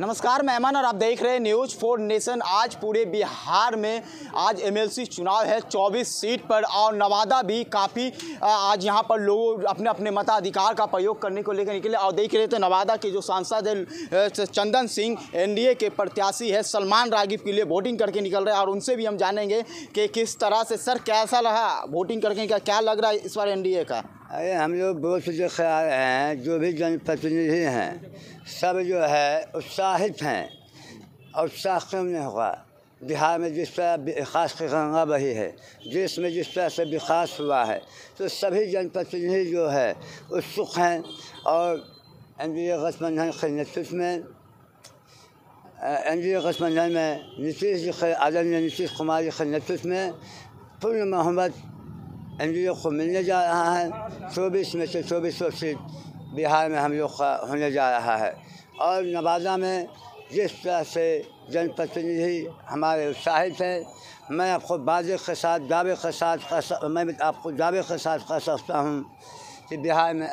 नमस्कार मेहमान और आप देख रहे हैं न्यूज़ फोर नेशन आज पूरे बिहार में आज एमएलसी चुनाव है 24 सीट पर और नवादा भी काफ़ी आज यहाँ पर लोग अपने अपने मताधिकार का प्रयोग करने को लेकर निकले। और देख रहे थे नवादा के जो सांसद है चंदन सिंह एनडीए के प्रत्याशी है, सलमान रागिब के लिए वोटिंग करके निकल रहे हैं। और उनसे भी हम जानेंगे कि किस तरह से, सर, कैसा रहा वोटिंग करके, क्या लग रहा है इस बार एनडीए का? अरे हम लोग से जो ख्याल हैं, जो भी जनप्रतिनिधि हैं, सब जो है उत्साहित हैं और उत्साह क्यों नहीं होगा? बिहार में जिस तरह विकास की गंगा बही है, देश में जिस तरह से विकास हुआ है तो सभी जनप्रतिनिधि जो है उत्सुक हैं और एन डी ए गठबंधन के नेतृत्व में एन डी ए गठबंधन में नीतीश जी के, आदरणीय नीतीश कुमार जी के नेतृत्व में पूर्ण मोहम्मद एन जी ओ को मिलने जा रहा है चौबीस में से चौबीस सौ सीट बिहार में हम लोग का होने जा रहा है और नवादा में जिस तरह से जनप्रतिनिधि हमारे उत्साहित हैं मैं आपको वादे के साथ दावे के साथ कह मैं आपको दावे के साथ कह सकता हूँ कि बिहार में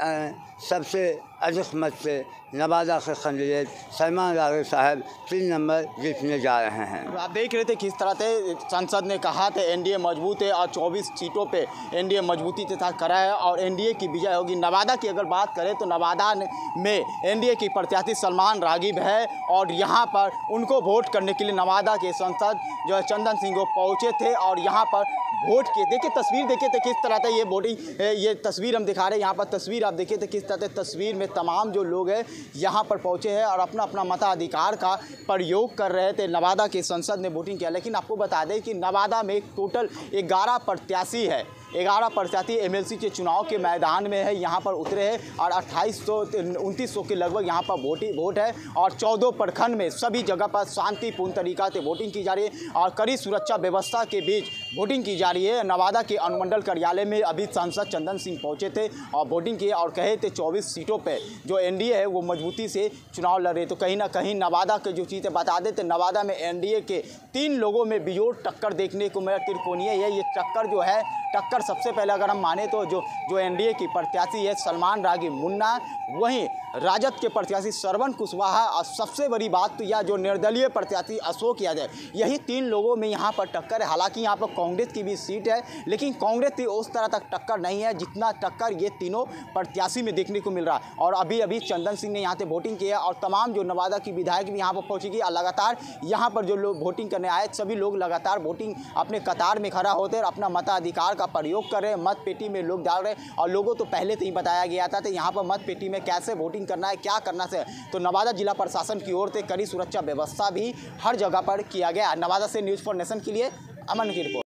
सबसे अधिक मत से नवादा से कैंडिडेट सलमान रागे साहब तीन नंबर जीतने जा रहे हैं। आप देख रहे थे किस तरह से संसद ने कहा था एनडीए मज़बूत है और 24 सीटों पे एनडीए मजबूती के साथ करा है और एनडीए की विजय होगी। नवादा की अगर बात करें तो नवादा में एनडीए की प्रत्याशी सलमान रागिब है और यहाँ पर उनको वोट करने के लिए नवादा के संसद जो है चंदन सिंह पहुँचे थे और यहाँ पर वोट किए। देखिए, तस्वीर देखिए थे किस तरह से ये वोटिंग ये तस्वीर हम दिखा रहे हैं। यहाँ पर तस्वीर आप देखिए थे किस तरह से तस्वीर में तमाम जो लोग हैं, यहाँ पर पहुँचे हैं और अपना अपना मताधिकार का प्रयोग कर रहे थे। नवादा के संसद ने वोटिंग किया। लेकिन आपको बता दें कि नवादा में टोटल ग्यारह प्रत्याशी है। ग्यारह प्रत्याशी एमएलसी के चुनाव के मैदान में है, यहाँ पर उतरे हैं और अट्ठाईस सौ उनतीस सौ के लगभग यहाँ पर वोटिंग वोट है और चौदह प्रखंड में सभी जगह पर शांतिपूर्ण तरीका से वोटिंग की जा रही है और कड़ी सुरक्षा व्यवस्था के बीच वोटिंग की जा रही है। नवादा के अनुमंडल कार्यालय में अभी सांसद चंदन सिंह पहुँचे थे और वोटिंग किए और कहे थे चौबीस सीटों पर जो एनडीए है वो मजबूती से चुनाव लड़ रहे तो कहीं ना कहीं नवादा के जो चीज़ें बता देते नवादा में एनडीए के तीन लोगों में बिजोड़ टक्कर देखने को मेरा त्रिकोणीय है, ये टक्कर जो है टक्कर। सबसे पहले अगर हम माने तो जो जो एनडीए की प्रत्याशी है सलमान रागी मुन्ना, वहीं राजद के प्रत्याशी श्रवण कुशवाहा, और सबसे बड़ी बात तो यह जो निर्दलीय प्रत्याशी अशोक यादव, यही तीन लोगों में यहाँ पर टक्कर है। हालाँकि यहाँ पर कांग्रेस की भी सीट है, लेकिन कांग्रेस की उस तरह तक टक्कर नहीं है जितना टक्कर ये तीनों प्रत्याशी में देखने को मिल रहा है। और अभी अभी चंदन सिंह ने यहाँ से वोटिंग किया और तमाम जो नवादा की विधायक भी यहाँ पर पहुँचेगी और लगातार यहाँ पर जो लोग वोटिंग करने आए, सभी लोग लगातार वोटिंग अपने कतार में खड़ा होते और अपना मताधिकार का प्रयोग कर रहे हैं, मत पेटी में लोग डाल रहे हैं। और लोगों तो पहले से ही बताया गया था तो यहाँ पर मत पेटी में कैसे वोटिंग करना है, क्या करना से। तो नवादा जिला प्रशासन की ओर से कड़ी सुरक्षा व्यवस्था भी हर जगह पर किया गया। नवादा से न्यूज़ फॉर नेशन के लिए अमन की रिपोर्ट।